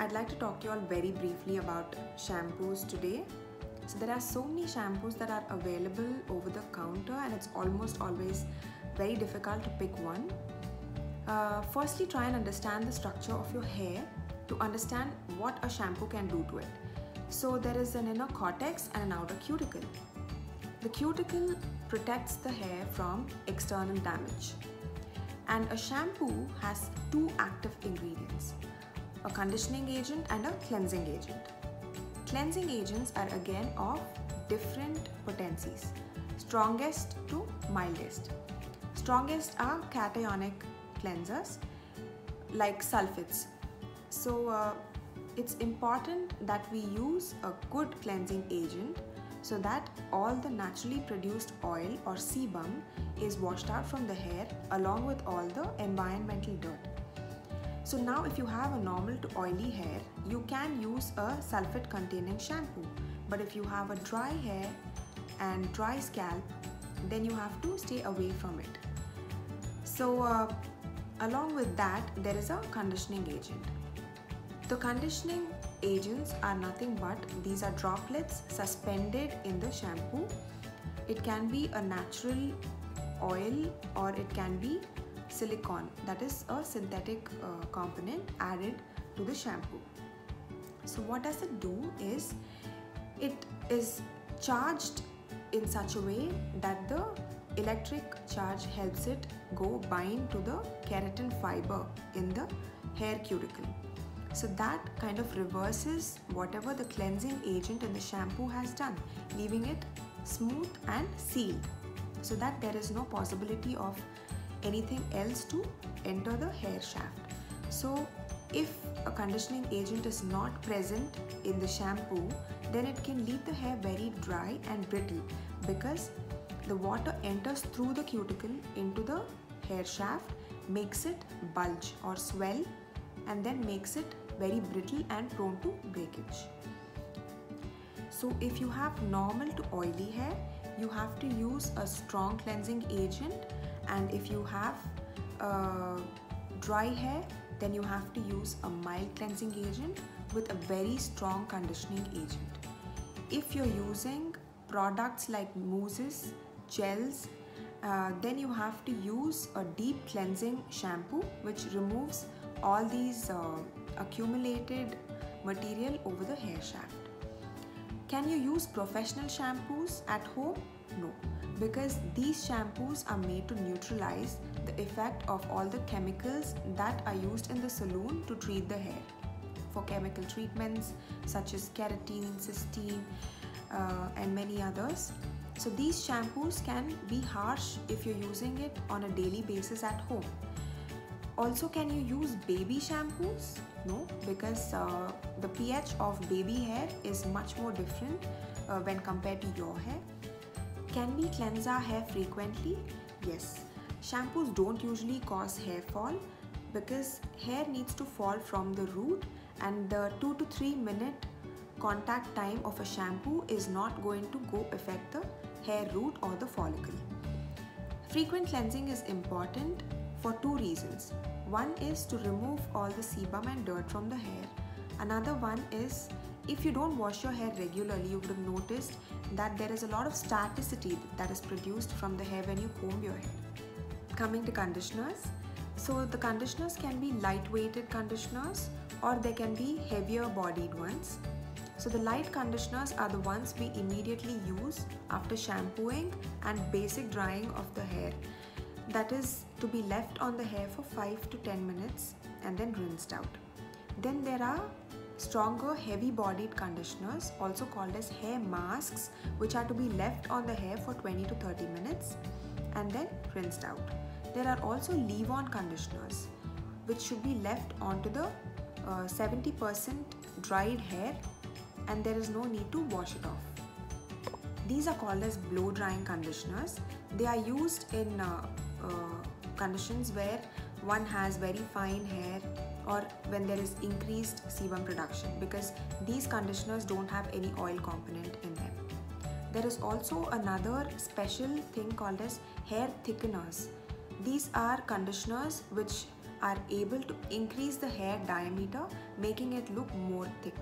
I'd like to talk to you all very briefly about shampoos today. So, there are so many shampoos that are available over the counter, and it's almost always very difficult to pick one. Uh, firstly, try and understand the structure of your hair to understand what a shampoo can do to it. So, there is an inner cortex and an outer cuticle. The cuticle protects the hair from external damage, and a shampoo has two active ingredients a conditioning agent and a cleansing agent. Cleansing agents are again of different potencies, strongest to mildest. Strongest are cationic cleansers like sulfates. So, uh, it's important that we use a good cleansing agent so that all the naturally produced oil or sebum is washed out from the hair along with all the environmental dirt. So now if you have a normal to oily hair, you can use a sulfate containing shampoo. But if you have a dry hair and dry scalp, then you have to stay away from it. So uh, along with that, there is a conditioning agent. The conditioning agents are nothing but these are droplets suspended in the shampoo. It can be a natural oil or it can be silicone that is a synthetic uh, component added to the shampoo. So what does it do is it is charged in such a way that the electric charge helps it go bind to the keratin fiber in the hair cuticle. So that kind of reverses whatever the cleansing agent in the shampoo has done leaving it smooth and sealed. So that there is no possibility of anything else to enter the hair shaft. So if a conditioning agent is not present in the shampoo, then it can leave the hair very dry and brittle because the water enters through the cuticle into the hair shaft, makes it bulge or swell, and then makes it very brittle and prone to breakage. So, if you have normal to oily hair, you have to use a strong cleansing agent and if you have uh, dry hair then you have to use a mild cleansing agent with a very strong conditioning agent. If you're using products like mousses gels uh, then you have to use a deep cleansing shampoo which removes all these uh, accumulated material over the hair shaft. Can you use professional shampoos at home? No because these shampoos are made to neutralize the effect of all the chemicals that are used in the salon to treat the hair. For chemical treatments such as keratin, cysteine, uh, and many others. So, these shampoos can be harsh if you're using it on a daily basis at home. Also, can you use baby shampoos? No, because uh, the pH of baby hair is much more different uh, when compared to your hair can we cleanse our hair frequently? Yes. Shampoos don't usually cause hair fall because hair needs to fall from the root and the 2 to 3 minute contact time of a shampoo is not going to go affect the hair root or the follicle. Frequent cleansing is important for two reasons. One is to remove all the sebum and dirt from the hair. Another one is if you don't wash your hair regularly, you would have noticed that there is a lot of staticity that is produced from the hair when you comb your hair. Coming to conditioners, so the conditioners can be lightweighted conditioners or they can be heavier bodied ones. So the light conditioners are the ones we immediately use after shampooing and basic drying of the hair. That is to be left on the hair for 5 to 10 minutes and then rinsed out. Then there are Stronger heavy bodied conditioners also called as hair masks which are to be left on the hair for 20 to 30 minutes and then rinsed out. There are also leave-on conditioners which should be left onto the 70% uh, dried hair and there is no need to wash it off. These are called as blow drying conditioners. They are used in uh, uh, conditions where one has very fine hair or when there is increased sebum production because these conditioners don't have any oil component in them. There is also another special thing called as hair thickeners. These are conditioners which are able to increase the hair diameter making it look more thick.